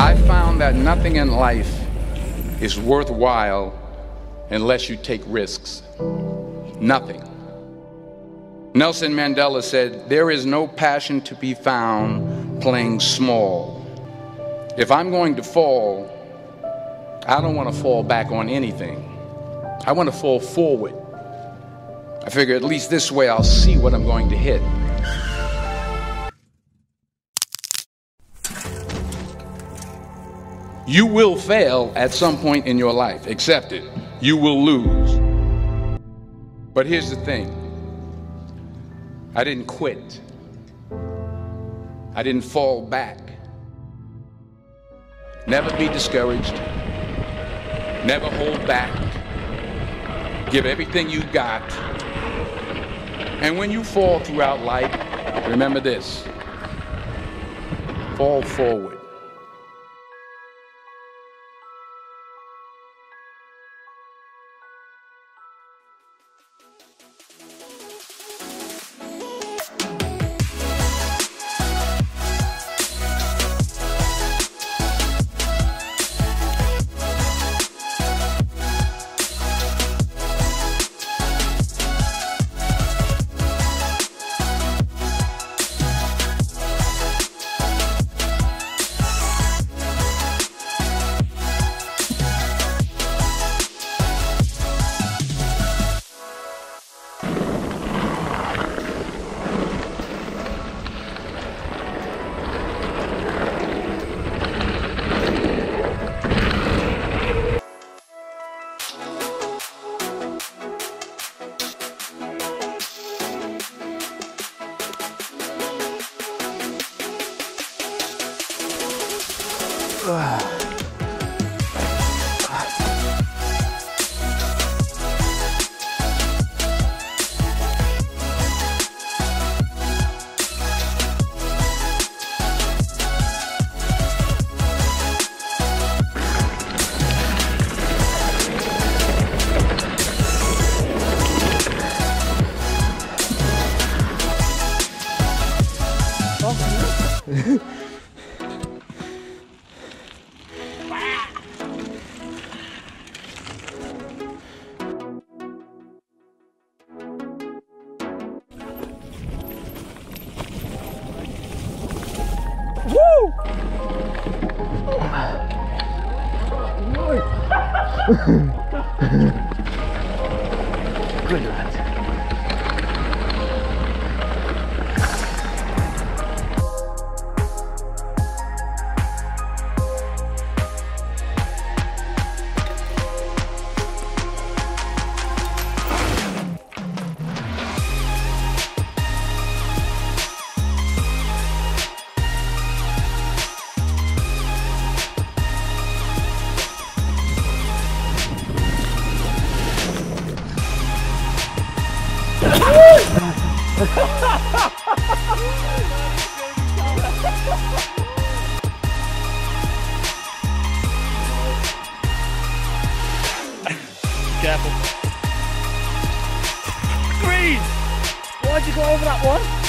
I found that nothing in life is worthwhile unless you take risks. Nothing. Nelson Mandela said, There is no passion to be found playing small. If I'm going to fall, I don't want to fall back on anything. I want to fall forward. I figure at least this way I'll see what I'm going to hit. You will fail at some point in your life. Accept it. You will lose. But here's the thing I didn't quit, I didn't fall back. Never be discouraged. Never hold back. Give everything you got. And when you fall throughout life, remember this fall forward. 唉 Good Careful. Green! Why'd you go over that one?